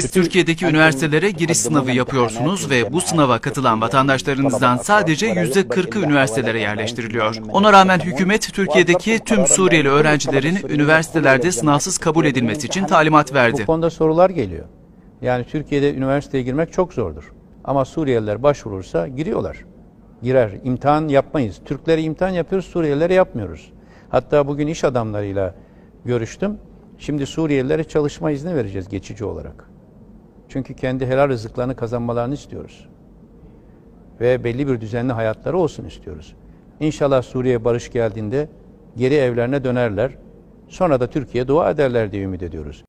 Siz Türkiye'deki üniversitelere giriş sınavı yapıyorsunuz ve bu sınava katılan vatandaşlarınızdan sadece %40'ı üniversitelere yerleştiriliyor. Ona rağmen hükümet Türkiye'deki tüm Suriyeli öğrencilerin üniversitelerde sınavsız kabul edilmesi için talimat verdi. Bu konuda sorular geliyor. Yani Türkiye'de üniversiteye girmek çok zordur. Ama Suriyeliler başvurursa giriyorlar. Girer. İmtihan yapmayız. Türklere imtihan yapıyoruz, Suriyelilere yapmıyoruz. Hatta bugün iş adamlarıyla görüştüm. Şimdi Suriyelilere çalışma izni vereceğiz geçici olarak. Çünkü kendi helal rızıklarını kazanmalarını istiyoruz. Ve belli bir düzenli hayatları olsun istiyoruz. İnşallah Suriye barış geldiğinde geri evlerine dönerler. Sonra da Türkiye dua ederler diye ümit ediyoruz.